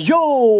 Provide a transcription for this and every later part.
Yo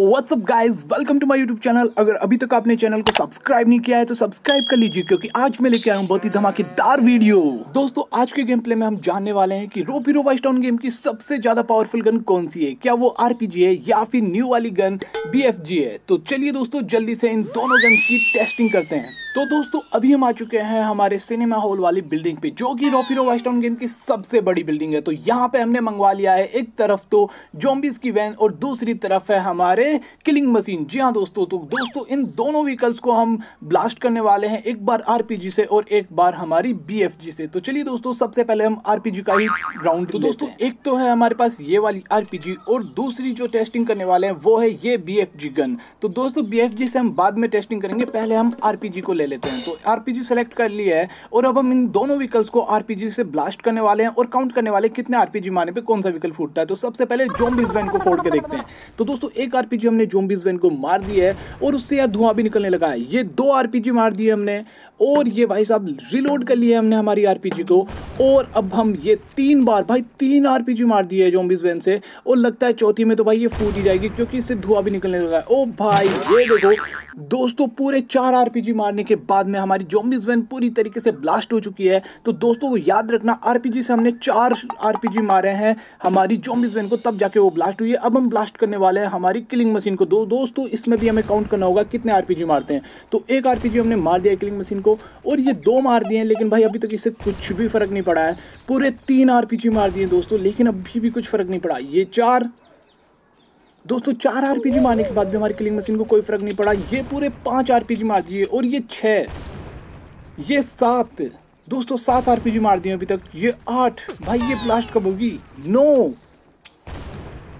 what's up guys welcome to my YouTube channel अगर अभी तक आपने चैनल को सब्सक्राइब नहीं किया है तो सब्सक्राइब कर लीजिए, क्योंकि आज मैं लेके आया हूँ बहुत ही धमाकेदार वीडियो दोस्तों, आज के गेम प्ले में हम जानने वाले हैं कि रोपीरो वाइस्टाउन गेम की सबसे ज़्यादा पावरफुल गन कौन सी है? क्या वो आरपीजी है या फिर न्यू वाली गन बीएफजी है? तो चलिए दोस्तों, जल्दी से इन दोनों गन की टेस्टिंग करते हैं। तो दोस्तों, अभी हम आ चुके हैं हमारे सिनेमा हॉल वाली बिल्डिंग पे, जो कि रोपीरो वाइस्टाउन गेम की सबसे बड़ी बिल्डिंग है। तो यहाँ पे हमने मंगवा लिया है एक तरफ़ तो जोम्बिस की वैन और दूसरी तरफ़ है हमारे किलिंग मशीन। जी हाँ दोस्तों तो दोस्तों इन दोनों व्हीकल्स को हम ब्लास्ट करने वाले हैं एक बार आरपीजी से और एक बार हमारी बीएफजी से। तो चलिए दोस्तों सबसे पहले हम आरपीजी का ही राउंड तो दोस्तों एक तो है हमारे पास ये वाली आरपीजी और दूसरी जो टेस्टिंग करने वाले हैं वो है ये बीएफजी गन तो दोस्तों बीएफजी से हम बाद में टेस्टिंग करेंगे पहले हम आरपीजी को ले ले लेते हैं। तो आरपीजी सेलेक्ट कर लिया है और अब हम इन दोनों व्हीकल्स को आरपीजी से ब्लास्ट करने वाले हैं और काउंट करने वाले कितने आरपीजी मारने पे कौन सा व्हीकल फूटता है। तो सबसे पहले जोम्बिस वैन को फोड़ के देखते हैं। तो दोस्तों, एक आरपीजी हमने जोम्बिस वैन को मार दिया है और उससे यार धुआँ भी निकलने लगा है। ये दो आरपीजी मार दिए हमने और ये भाई साहब रिलोड कर लिया हमने हमारी आरपीजी को। और अब हम ये तीन बार, भाई तीन आरपीजी मार दिए है जोम्बिस वैन से और लगता है चौथी में तो भाई ये फूट ही जाएगी क्योंकि इससे धुआँ भी निकलने लगा है। ओ भाई, ये देखो, दोस्तों, पूरे चार आरपीजी मारने के बाद में हमारी जोम्बिस वैन पूरी तरीके से ब्लास्ट हो चुकी है। तो दोस्तों को याद रखना आरपीजी से हमने चार आरपीजी मारे हैं। हमारी जोम्बिस वैन को तब जाके वो ब्लास्ट हुई है। अब हम ब्लास्ट करने वाले हैं हमारी किलिंग मशीन को। दो दोस्तों, इसमें भी हमें काउंट करना होगा कितने आरपीजी मारते हैं। तो एक आरपीजी हमने मार दिया किलिंग मशीन को, और ये दो मार दिए हैं, लेकिन भाई अभी तक इससे कुछ भी फ़र्क नहीं पड़ा है। पूरे तीन आरपीजी मार दिए दोस्तों, लेकिन अभी भी कुछ फ़र्क नहीं पड़ा। ये चार दोस्तों, चार आरपीजी मारने के बाद भी हमारी किलिंग मशीन को कोई फ़र्क नहीं पड़ा। ये पूरे पाँच आरपीजी मार दिए, और ये छः ये सात, दोस्तों सात आरपीजी मार दिए अभी तक। ये आठ, भाई ये ब्लास्ट कब होगी? नौ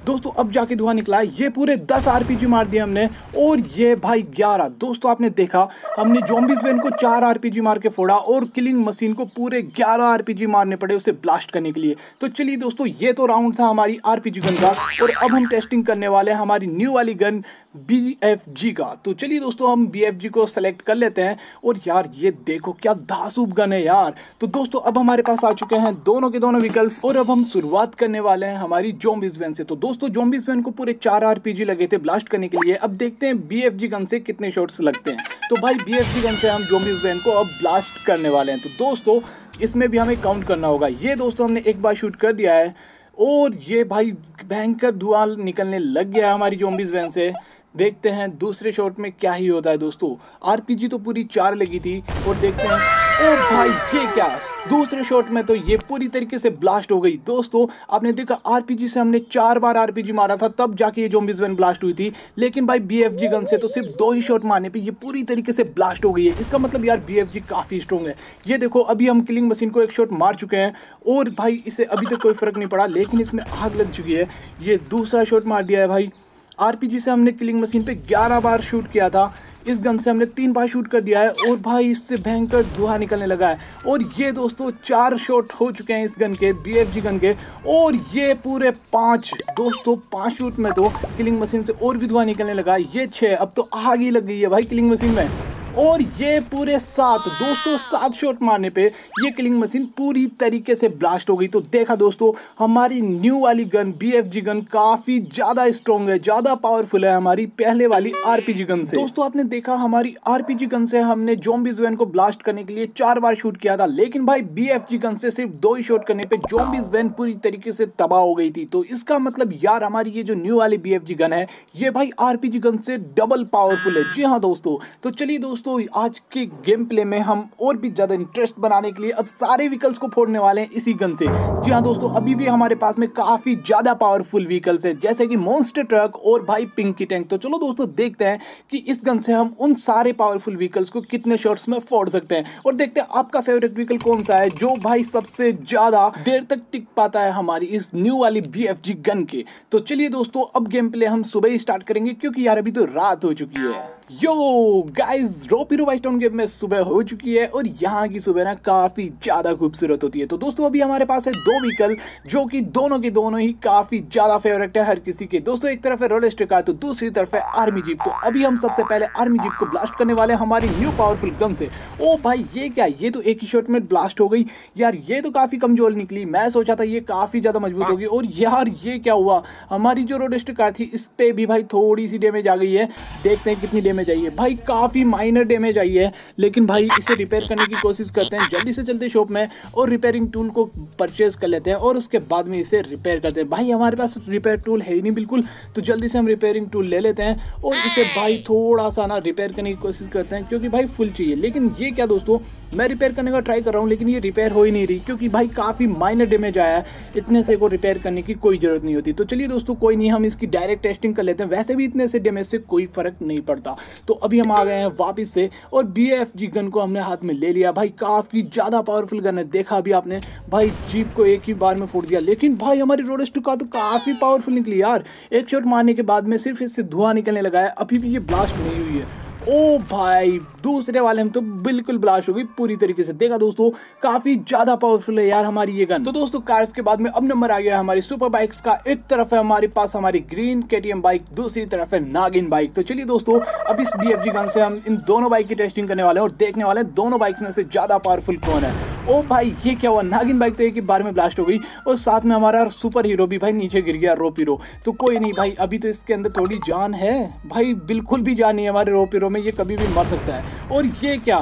दोस्तों, अब जाके धुआँ निकला है। ये पूरे दस आरपीजी मार दिए हमने, और ये भाई ग्यारह। दोस्तों, आपने देखा, हमने जोम्बिस वेन को चार आरपीजी मार के फोड़ा, और किलिंग मशीन को पूरे ग्यारह आरपीजी मारने पड़े उसे ब्लास्ट करने के लिए। तो चलिए दोस्तों, ये तो राउंड था हमारी आरपीजी गन का, और अब हम टेस्टिंग करने वाले हैं हमारी न्यू वाली गन बी एफ़ जी का। तो चलिए दोस्तों, हम बी एफ़ जी को सेलेक्ट कर लेते हैं। और यार, ये देखो क्या धासूब गन है यार। तो दोस्तों, अब हमारे पास आ चुके हैं दोनों के दोनों व्हीकल्स और अब हम शुरुआत करने वाले हैं हमारी जोम्बिस वैन से। तो दोस्तों जोम्बिस वैन को पूरे चार आरपीजी लगे थे ब्लास्ट करने के लिए। अब देखते हैं बी एफ़ जी गन से कितने शॉट्स लगते हैं। तो भाई बी एफ़ जी गन से हम जोम्बिस वैन को अब ब्लास्ट करने वाले हैं। तो दोस्तों, इसमें भी हमें काउंट करना होगा। ये दोस्तों, हमने एक बार शूट कर दिया है। और ये भाई, भयंकर धुआँ निकलने लग गया है हमारी जोम्बिस वैन से। देखते हैं दूसरे शॉट में क्या ही होता है दोस्तों। आरपीजी तो पूरी चार लगी थी और देखते हैं, ओ भाई, ये क्या? दूसरे शॉट में तो ये पूरी तरीके से ब्लास्ट हो गई। दोस्तों, आपने देखा आरपीजी से हमने चार बार आरपीजी मारा था, तब जाके ये जोम्बिस वैन ब्लास्ट हुई थी। लेकिन भाई बीएफजी गन से तो सिर्फ़ दो ही शॉट मारने पे ये पूरी तरीके से ब्लास्ट हो गई है। इसका मतलब यार बीएफजी काफ़ी स्ट्रॉन्ग है। ये देखो, अभी हम किलिंग मशीन को एक शॉट मार चुके हैं और भाई, इसे अभी तक कोई फ़र्क नहीं पड़ा, लेकिन इसमें आग लग चुकी है। ये दूसरा शॉट मार दिया है भाई। आरपीजी से हमने किलिंग मशीन पे 11 बार शूट किया था। इस गन से हमने तीन बार शूट कर दिया है और भाई इससे भयंकर धुआँ निकलने लगा है। और ये दोस्तों चार शॉट हो चुके हैं इस गन के बीएफजी गन के। और ये पूरे पाँच दोस्तों, पाँच शूट में तो किलिंग मशीन से और भी धुआँ निकलने लगा ये छः अब तो आग ही लग गई है भाई किलिंग मशीन में। और ये पूरे सात, दोस्तों, सात शॉट मारने पे ये किलिंग मशीन पूरी तरीके से ब्लास्ट हो गई। तो देखा दोस्तों, हमारी न्यू वाली गन बीएफजी गन काफ़ी ज़्यादा स्ट्रॉन्ग है, ज़्यादा पावरफुल है हमारी पहले वाली आरपीजी गन से। दोस्तों, आपने देखा हमारी आरपीजी गन से हमने जोम्बिस वैन को ब्लास्ट करने के लिए चार बार शूट किया था, लेकिन भाई बीएफजी गन से सिर्फ़ दो ही शॉट करने पे जोम्बिस वैन पूरी तरीके से तबाह हो गई थी। तो इसका मतलब यार, हमारी ये जो न्यू वाली बीएफजी गन है, ये भाई आरपीजी गन से डबल पावरफुल है। जी हाँ दोस्तों तो चलिए दोस्तों दोस्तों, आज के गेम प्ले में हम और भी ज़्यादा इंटरेस्ट बनाने के लिए अब सारे व्हीकल्स को फोड़ने वाले हैं इसी गन से। जी हाँ दोस्तों, अभी भी हमारे पास में काफ़ी ज़्यादा पावरफुल व्हीकल्स है, जैसे कि मोन्स्टर ट्रक और भाई पिंकी टैंक तो चलो दोस्तों, देखते हैं कि इस गन से हम उन सारे पावरफुल व्हीकल्स को कितने शॉर्ट्स में फोड़ सकते हैं। और देखते हैं आपका फेवरेट व्हीकल कौन सा है, जो भाई सबसे ज़्यादा देर तक टिक पाता है हमारी इस न्यू वाली बी गन के। तो चलिए दोस्तों, अब गेम प्ले हम सुबह ही स्टार्ट करेंगे, क्योंकि यार अभी तो रात हो चुकी है। Yo guys rope hero Vice Town game में सुबह हो चुकी है और यहाँ की सुबह ना काफ़ी ज़्यादा खूबसूरत होती है। तो दोस्तों, अभी हमारे पास है दो व्हीकल, जो कि दोनों के दोनों ही काफ़ी ज़्यादा फेवरेट है हर किसी के। दोस्तों, एक तरफ़ है रोलेस्टर कार तो दूसरी तरफ़ है आर्मी जीप तो अभी हम सबसे पहले आर्मी जीप को ब्लास्ट करने वाले हमारी न्यू पावरफुल गम से। ओ भाई, ये क्या? ये तो एक ही शॉट में ब्लास्ट हो गई। यार, ये तो काफ़ी कमज़ोर निकली। मैं सोचा था ये काफ़ी ज़्यादा मज़बूत होगी। और यार, ये क्या हुआ? हमारी जो रोडेस्टर कार थी, इस पर भी भाई थोड़ी सी डैमेज आ गई है। देखते हैं कितनी डैमेज आई है। भाई, काफ़ी माइनर डैमेज आई है, लेकिन भाई, इसे रिपेयर करने की कोशिश करते हैं। जल्दी से जल्दी शॉप में और रिपेयरिंग टूल को परचेज कर लेते हैं और उसके बाद में इसे रिपेयर करते हैं। भाई, हमारे पास रिपेयर टूल है ही नहीं बिल्कुल तो जल्दी से हम रिपेयरिंग टूल ले लेते हैं और इसे भाई थोड़ा सा ना रिपेयर करने की कोशिश करते हैं, क्योंकि भाई फुल चाहिए। लेकिन ये क्या दोस्तों, मैं रिपेयर करने का ट्राई कर रहा हूँ, लेकिन ये रिपेयर हो ही नहीं रही, क्योंकि भाई, काफ़ी माइनर डैमेज आया है। इतने से को रिपेयर करने की कोई ज़रूरत नहीं होती। तो चलिए दोस्तों, कोई नहीं, हम इसकी डायरेक्ट टेस्टिंग कर लेते हैं। वैसे भी इतने से डैमेज से कोई फ़र्क नहीं पड़ता। तो अभी हम आ गए हैं वापस से और बी एफ़ जी गन को हमने हाथ में ले लिया। भाई, काफ़ी ज़्यादा पावरफुल गन है। देखा अभी आपने। भाई जीप को एक ही बार में फोड़ दिया। लेकिन भाई, हमारी रोडेस्ट का तो काफ़ी पावरफुल निकली यार। एक शॉट मारने के बाद में सिर्फ़ इससे धुआँ निकलने लगा है। अभी भी ये ब्लास्ट नहीं हुई है। ओ भाई, दूसरे वाले में तो बिल्कुल ब्लास्ट हो गई पूरी तरीके से। देखा दोस्तों, काफ़ी ज़्यादा पावरफुल है यार हमारी ये गन तो दोस्तों कार्स के बाद में अब नंबर आ गया हमारी सुपर बाइक्स का। एक तरफ़ है हमारे पास हमारी ग्रीन केटीएम बाइक दूसरी तरफ़ है नागिन बाइक तो चलिए दोस्तों, अब इस बी गन से हम इन दोनों बाइक की टेस्टिंग करने वाले हैं और देखने वाले हैं दोनों बाइक में से ज़्यादा पावरफुल कौन है। ओ भाई, ये क्या हुआ? नागिन बाइक तो एक ही बार में ब्लास्ट हो गई और साथ में हमारा सुपर हीरो भी भाई नीचे गिर गया रोपीरो तो कोई नहीं भाई, अभी तो इसके अंदर थोड़ी जान है। भाई, बिल्कुल भी जान नहीं है हमारे रोपीरो में, ये कभी भी मर सकता है। और ये क्या?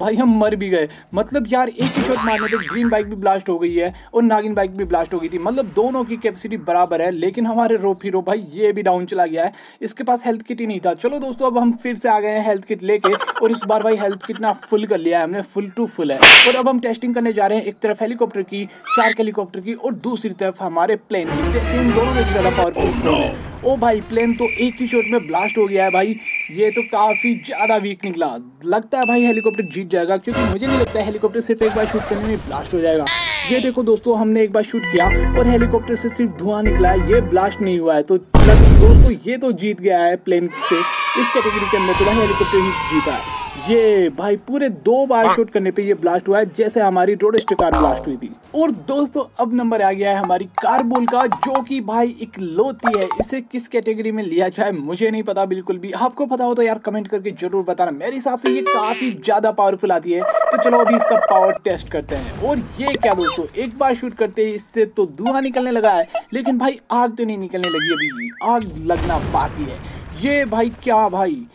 भाई हम मर भी गए। मतलब यार, एक ही शॉट मारने पे ग्रीन बाइक भी ब्लास्ट हो गई है और नागिन बाइक भी ब्लास्ट हो गई थी। मतलब दोनों की कैपेसिटी बराबर है, लेकिन हमारे रोप हीरो भाई ये भी डाउन चला गया है। इसके पास हेल्थ किट ही नहीं था। चलो दोस्तों, अब हम फिर से आ गए हैं हेल्थ किट लेके और इस बार भाई हेल्थ किट ना फुल कर लिया है हमने फुल टू फुल है। और अब हम टेस्टिंग करने जा रहे हैं एक तरफ़ हेलीकॉप्टर की शार्क हेलीकॉप्टर की और दूसरी तरफ़ हमारे प्लेन की। हैं दोनों में से ज़्यादा पावरफुल ओ भाई प्लेन तो एक ही शॉट में ब्लास्ट हो गया है भाई। ये तो काफ़ी ज़्यादा वीक निकला। लगता है भाई हेलीकॉप्टर जीत जाएगा, क्योंकि मुझे नहीं लगता हेलीकॉप्टर सिर्फ़ एक बार शूट करने में ब्लास्ट हो जाएगा। ये देखो दोस्तों, हमने एक बार शूट किया और हेलीकॉप्टर से सिर्फ़ धुआँ निकला है, ये ब्लास्ट नहीं हुआ है। तो दोस्तों, ये तो जीत गया है प्लेन से। इस कैटेगरी के अंदर तो भाई हेलीकॉप्टर ही जीता है। ये भाई पूरे दो बार शूट हाँ। करने पे ये ब्लास्ट हुआ है जैसे हमारी रोडेस्ट कार ब्लास्ट हुई थी। और दोस्तों अब नंबर आ गया है हमारी कारबुल का जो कि भाई एक लोती है। इसे किस कैटेगरी में लिया जाए मुझे नहीं पता बिल्कुल भी। आपको पता हो तो यार कमेंट करके ज़रूर बताना। मेरे हिसाब से ये काफ़ी ज़्यादा पावरफुल आती है। तो चलो अभी इसका पावर टेस्ट करते हैं। और ये क्या दोस्तों एक बार शूट करते हैं इससे तो धुआँ निकलने लगा है। लेकिन भाई आग तो नहीं निकलने लगी अभी आग लगना बाकी है। ये भाई क्या भाई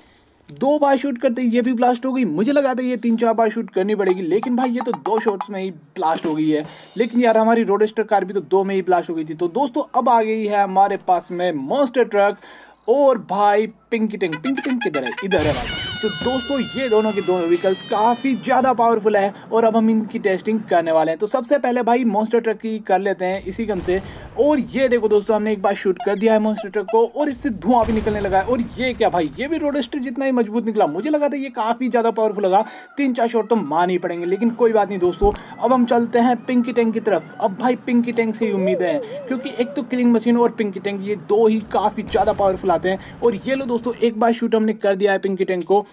दो बार शूट करते ये भी ब्लास्ट हो गई। मुझे लगा था ये तीन चार बार शूट करनी पड़ेगी, लेकिन भाई ये तो दो शॉट्स में ही ब्लास्ट हो गई है। लेकिन यार हमारी रोडेस्टर कार भी तो दो में ही ब्लास्ट हो गई थी। तो दोस्तों, अब आ गई है हमारे पास में मॉन्स्टर ट्रक और भाई पिंकी टिंग पिंकी टिंग किधर है? इधर है भाई। तो दोस्तों, ये दोनों के दोनों व्हीकल्स काफ़ी ज़्यादा पावरफुल है और अब हम इनकी टेस्टिंग करने वाले हैं। तो सबसे पहले भाई मॉन्स्टर ट्रक की कर लेते हैं इसी गन से। और ये देखो दोस्तों, हमने एक बार शूट कर दिया है मॉन्स्टर ट्रक को और इससे धुआँ भी निकलने लगा है। और ये क्या भाई, ये भी रोडेस्टर जितना ही मज़बूत निकला। मुझे लगा था ये काफ़ी ज़्यादा पावरफुल लगा तीन चार शॉट तो मान ही पड़ेंगे, लेकिन कोई बात नहीं दोस्तों। अब हम चलते हैं पिंकी टैंक की तरफ़। अब भाई पिंकी टैंक से ही उम्मीद है, क्योंकि एक तो किलिंग मशीन और पिंकी टैंक ये दो ही काफ़ी ज़्यादा पावरफुल आते हैं। और ये लो दोस्तों, एक बार शूट हमने कर दिया है पिंकी टैंक को,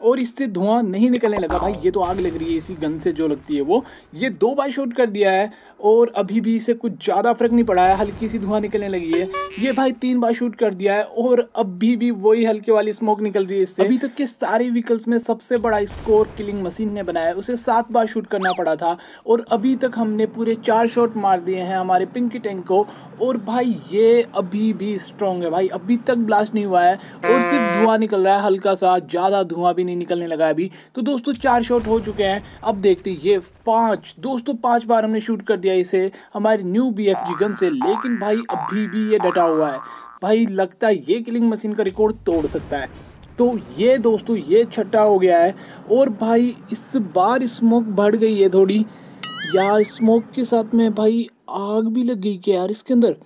और इससे धुआँ नहीं निकलने लगा। भाई, ये तो आग लग रही है इसी गन से जो लगती है वो। ये दो बार शूट कर दिया है, और अभी भी इसे कुछ ज़्यादा फ़र्क नहीं पड़ा है। हल्की सी धुआँ निकलने लगी है। ये भाई तीन बार शूट कर दिया है, और अभी भी वही हल्के वाली स्मोक निकल रही है इससे। अभी तक के सारे व्हीकल्स में सबसे बड़ा स्कोर किलिंग मशीन ने बनाया उसे सात बार शूट करना पड़ा था, और अभी तक हमने पूरे चार शॉट मार दिए हैं हमारे पिंकी टैंक को। और भाई ये अभी भी स्ट्रॉन्ग है भाई। अभी तक ब्लास्ट नहीं हुआ है और सिर्फ़ धुआँ निकल रहा है हल्का सा। ज़्यादा धुआँ भी नहीं निकलने लगा अभी। तो दोस्तों, चार शॉट हो चुके हैं। अब देखते ये पाँच। दोस्तों, पाँच बार हमने शूट कर दिया इसे हमारी न्यू बी एफ़ गन से। लेकिन भाई, अभी भी ये डटा हुआ है। भाई, लगता है ये किलिंग मशीन का रिकॉर्ड तोड़ सकता है। तो ये दोस्तों, ये छठा हो गया है। और भाई, इस बार स्मोक बढ़ गई है थोड़ी। यार स्मोक के साथ में भाई आग भी लग गई क्या यार इसके अंदर।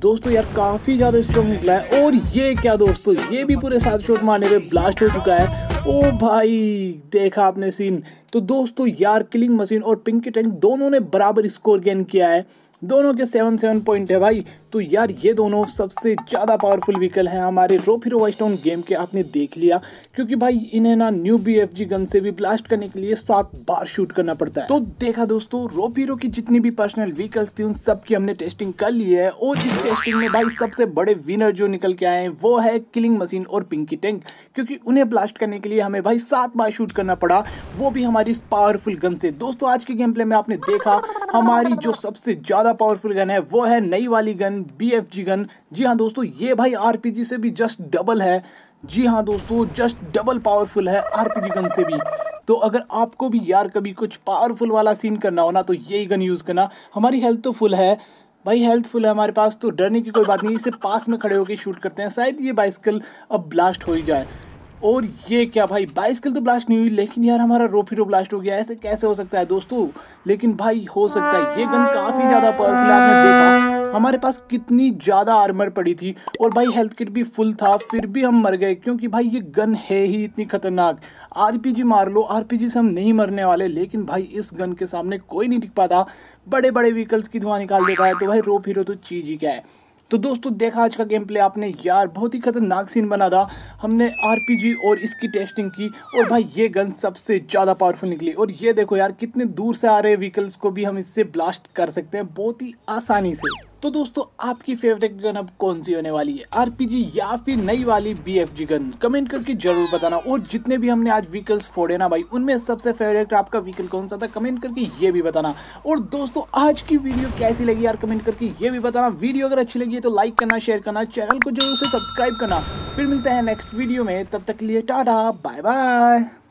दोस्तों यार, काफ़ी ज़्यादा स्ट्रॉन्ग निकला है। और ये क्या दोस्तों, ये भी पूरे सात शॉट मारने पे ब्लास्ट हो चुका है। ओ भाई, देखा आपने सीन तो दोस्तों यार किलिंग मशीन और पिंकी टैंक दोनों ने बराबर स्कोर गेन किया है। दोनों के सेवन सेवन पॉइंट है भाई। तो यार, ये दोनों सबसे ज़्यादा पावरफुल व्हीकल हैं हमारे रोफिरो वाइस्टोन गेम के, आपने देख लिया। क्योंकि भाई, इन्हें ना new B F G gun से भी ब्लास्ट करने के लिए सात बार शूट करना पड़ता है। तो देखा दोस्तों रोफिरो की जितनी भी पर्सनल व्हीकल्स थी, उन सब की हमने टेस्टिंग कर ली है। और इस टेस्टिंग में भाई, सबसे बड़े विनर जो निकल के आए हैं, वो है किलिंग मशीन और पिंकी टैंक क्योंकि उन्हें ब्लास्ट करने के लिए हमें भाई, सात बार शूट करना पड़ा। वो भी हमारी पावरफुल गन से। दोस्तों, आज के गेम प्ले में आपने देखा, हमारी जो सबसे ज़्यादा पावरफुल गन है, वो है नई वाली gun B F G gun जी हाँ दोस्तों, ये भाई आर पी जी से भी जस्ट डबल है। जी हाँ दोस्तों जस्ट डबल पावरफुल है आर पी जी गन से भी। तो अगर आपको भी यार कभी कुछ पावरफुल वाला सीन करना हो ना तो यही गन यूज़ करना। हमारी हेल्थ तो फुल है। भाई हेल्थ फुल है हमारे पास तो डरने की कोई बात नहीं, इसे पास में खड़े होकर शूट करते हैं। शायद ये बाइसिकल अब ब्लास्ट हो ही जाए। और ये क्या भाई, बाइसिकल तो ब्लास्ट नहीं हुई, लेकिन यार हमारा रोफिरो ब्लास्ट हो गया, ऐसे कैसे हो सकता है दोस्तों? लेकिन भाई, हो सकता है, ये गन काफ़ी ज़्यादा पावरफुल है, आपने देखा। हमारे पास कितनी ज़्यादा आर्मर पड़ी थी, और भाई हेल्थ किट भी फुल था, फिर भी हम मर गए, क्योंकि भाई ये गन है ही इतनी खतरनाक। आरपीजी मार लो आरपीजी से हम नहीं मरने वाले, लेकिन भाई इस गन के सामने कोई नहीं टिक पाता। बड़े बड़े व्हीकल्स की धुआँ निकाल देता है तो भाई रोप हीरो तो चीज़ ही क्या है। तो दोस्तों, देखा आज का गेम प्ले आपने, यार, बहुत ही खतरनाक सीन बना था। हमने आरपीजी और इसकी टेस्टिंग की, और भाई, ये गन सबसे ज़्यादा पावरफुल निकली। और ये देखो यार, कितने दूर से आ रहे व्हीकल्स को भी हम इससे ब्लास्ट कर सकते हैं, बहुत ही आसानी से। तो दोस्तों, आपकी फेवरेट गन अब कौन सी होने वाली है? आरपीजी या फिर नई वाली बीएफजी गन कमेंट करके ज़रूर बताना। और जितने भी हमने आज व्हीकल्स फोड़े ना भाई, उनमें सबसे फेवरेट आपका व्हीकल कौन सा था कमेंट करके ये भी बताना। और दोस्तों, आज की वीडियो कैसी लगी यार कमेंट करके ये भी बताना। वीडियो अगर अच्छी लगी है तो लाइक करना शेयर करना चैनल को ज़रूर से सब्सक्राइब करना। फिर मिलते हैं नेक्स्ट वीडियो में, तब तक लिए टाटा बाय बाय